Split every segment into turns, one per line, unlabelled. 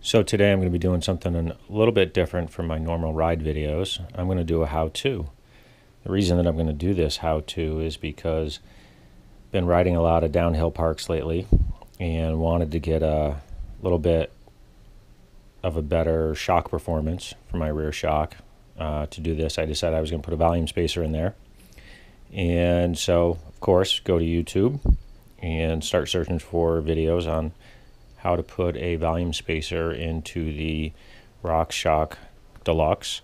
So today I'm going to be doing something a little bit different from my normal ride videos. I'm going to do a how-to. The reason that I'm going to do this how-to is because I've been riding a lot of downhill parks lately and wanted to get a little bit of a better shock performance for my rear shock. Uh, to do this, I decided I was going to put a volume spacer in there. And so, of course, go to YouTube and start searching for videos on how to put a volume spacer into the RockShox Deluxe.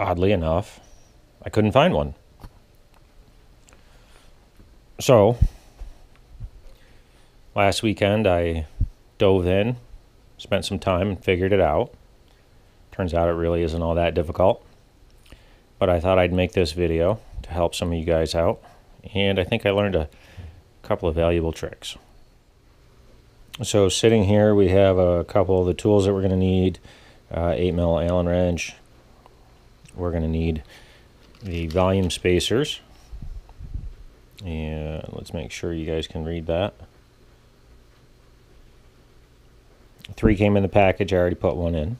Oddly enough, I couldn't find one. So, last weekend I dove in, spent some time, and figured it out. Turns out it really isn't all that difficult. But I thought I'd make this video to help some of you guys out. And I think I learned a couple of valuable tricks. So sitting here, we have a couple of the tools that we're going to need. Uh, 8 mil Allen wrench. We're going to need the volume spacers. And let's make sure you guys can read that. Three came in the package. I already put one in.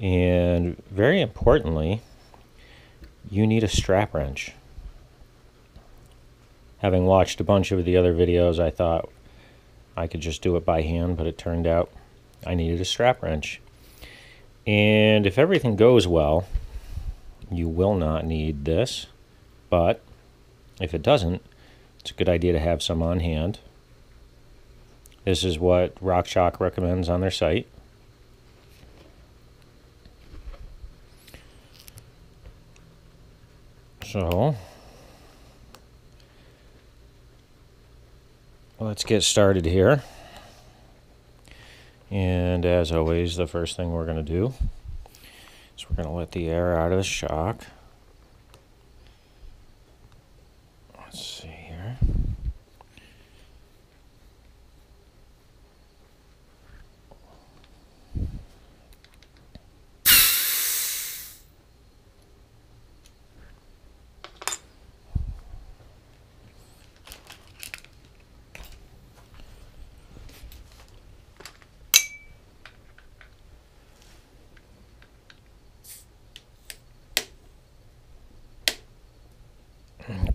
And very importantly, you need a strap wrench having watched a bunch of the other videos, I thought I could just do it by hand, but it turned out I needed a strap wrench. And if everything goes well, you will not need this, but if it doesn't, it's a good idea to have some on hand. This is what RockShox recommends on their site. So, let's get started here. And as always, the first thing we're going to do is we're going to let the air out of the shock. Let's see here.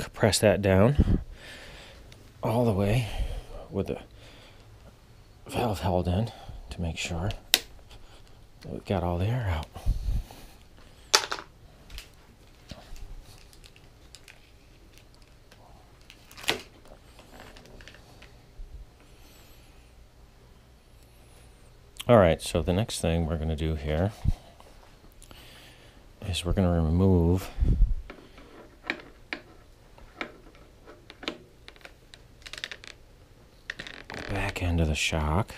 Press that down all the way with the valve held in to make sure we've got all the air out. All right, so the next thing we're going to do here is we're going to remove end of the shock.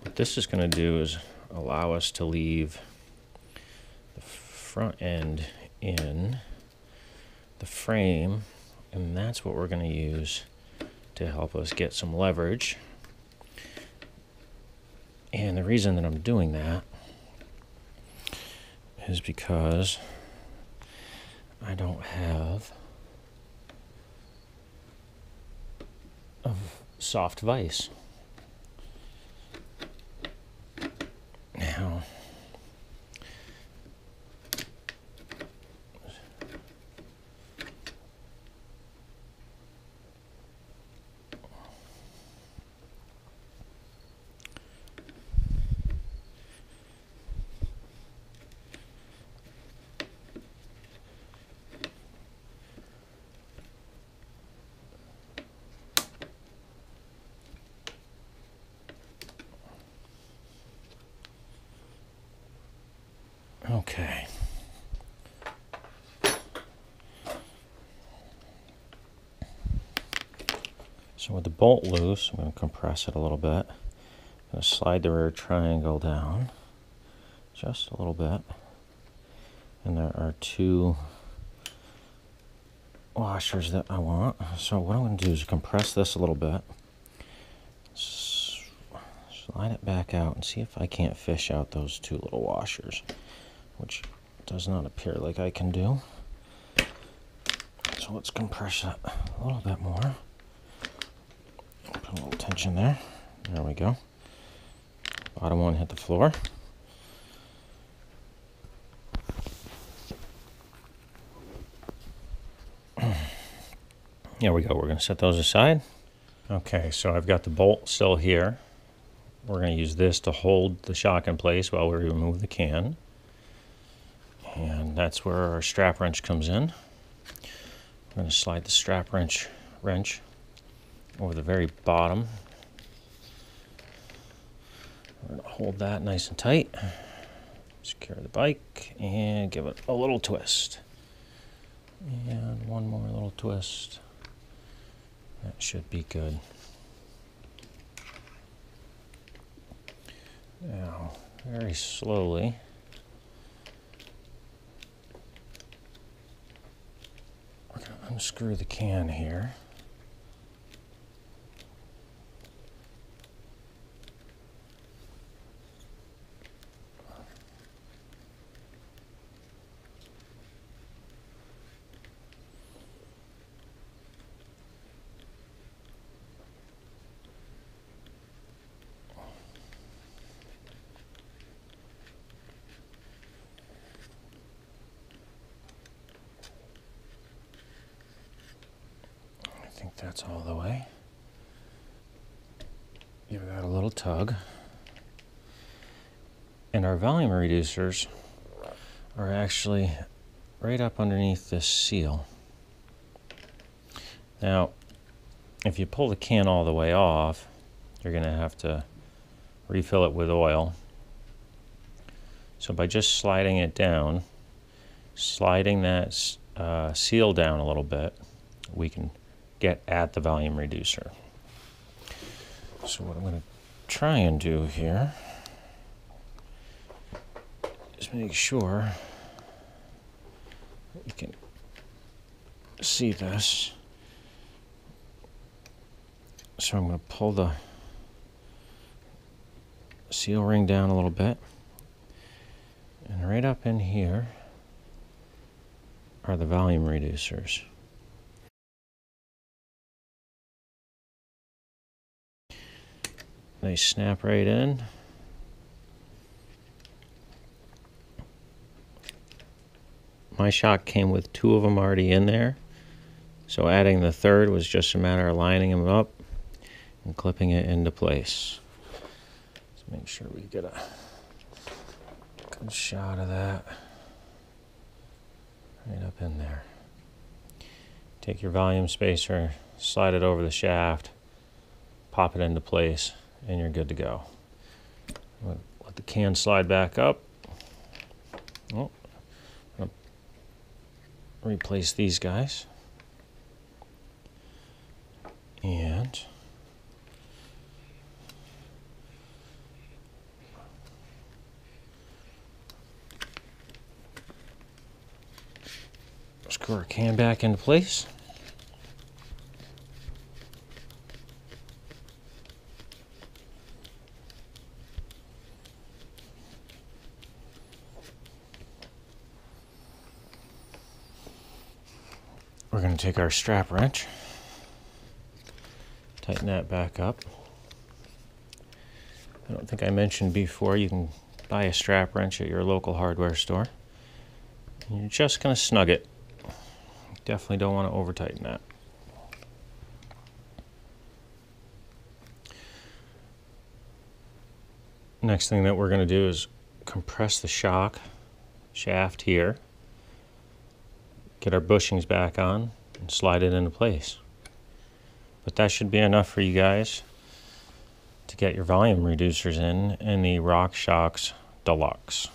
What this is going to do is allow us to leave the front end in the frame and that's what we're going to use to help us get some leverage. And the reason that I'm doing that is because I don't have a soft vise. Now, Okay. So with the bolt loose, I'm going to compress it a little bit. I'm going to slide the rear triangle down just a little bit. And there are two washers that I want. So what I'm going to do is compress this a little bit. slide it back out and see if I can't fish out those two little washers, which does not appear like I can do. So let's compress it a little bit more. A little tension there. There we go. Bottom one hit the floor. There we go. We're going to set those aside. Okay, so I've got the bolt still here. We're going to use this to hold the shock in place while we remove the can. And that's where our strap wrench comes in. I'm going to slide the strap wrench wrench over the very bottom. Hold that nice and tight. Secure the bike and give it a little twist. And one more little twist. That should be good. Now, very slowly, we're going to unscrew the can here. Think that's all the way. Give that a little tug. And our volume reducers are actually right up underneath this seal. Now, if you pull the can all the way off, you're going to have to refill it with oil. So by just sliding it down, sliding that uh, seal down a little bit, we can get at the volume reducer. So what I'm going to try and do here is make sure you can see this. So I'm going to pull the seal ring down a little bit. And right up in here are the volume reducers. They snap right in. My shock came with two of them already in there. So adding the third was just a matter of lining them up and clipping it into place. Let's make sure we get a good shot of that right up in there. Take your volume spacer, slide it over the shaft, pop it into place and you're good to go. Let the can slide back up. Oh, replace these guys. And screw our can back into place. We're going to take our strap wrench, tighten that back up. I don't think I mentioned before you can buy a strap wrench at your local hardware store. You're just going to snug it. Definitely don't want to over tighten that. Next thing that we're going to do is compress the shock shaft here get our bushings back on and slide it into place. But that should be enough for you guys to get your volume reducers in in the Rock RockShox Deluxe.